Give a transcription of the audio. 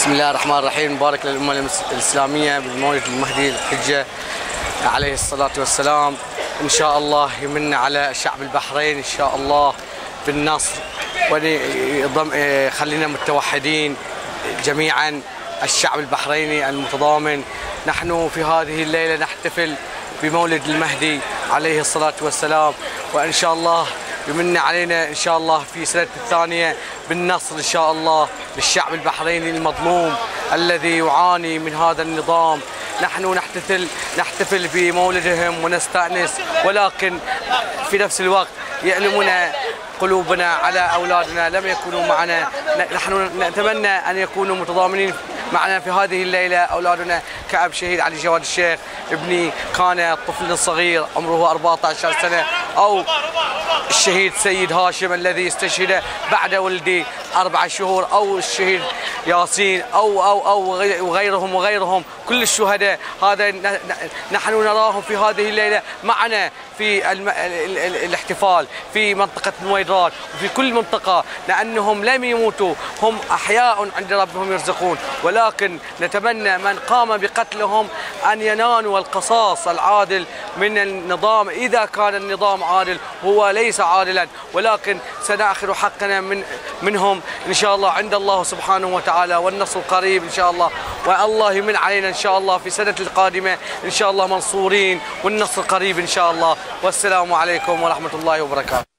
بسم الله الرحمن الرحيم. مبارك للأمة الإسلامية بالمولد المهدي الحجة عليه الصلاة والسلام. إن شاء الله يمن على شعب البحرين. إن شاء الله بالنصر. وخلينا متوحدين جميعا. الشعب البحريني المتضامن. نحن في هذه الليلة نحتفل بمولد المهدي عليه الصلاة والسلام. وإن شاء الله يمن علينا إن شاء الله في سنة الثانية بالنصر إن شاء الله للشعب البحريني المظلوم الذي يعاني من هذا النظام. نحن نحتفل نحتفل بمولدهم ونستأنس ولكن في نفس الوقت يألمنا قلوبنا على أولادنا. لم يكونوا معنا. نحن نتمنى أن يكونوا متضامنين معنا في هذه الليلة. أولادنا كأب شهيد علي جواد الشيخ ابني كان طفل صغير عمره 14 سنة. أو الشهيد سيد هاشم الذي استشهد بعد ولدي أربع شهور أو الشهيد ياسين أو أو أو غي- وغيرهم وغيرهم. كل الشهداء هذا نحن نراهم في هذه الليلة معنا في الم... ال... ال... ال... الاحتفال في منطقة نويدرات وفي كل منطقة. لأنهم لم يموتوا هم أحياء عند ربهم يرزقون. ولكن نتمنى من قام بقتلهم أن ينالوا القصاص العادل من النظام. إذا كان النظام عادل هو ليس عادلا ولكن سنأخذ حقنا من منهم إن شاء الله عند الله سبحانه وتعالى والنصر قريب إن شاء الله والله يمن علينا إن شاء الله في سنة القادمة إن شاء الله منصورين والنصر قريب إن شاء الله. والسلام عليكم ورحمة الله وبركاته.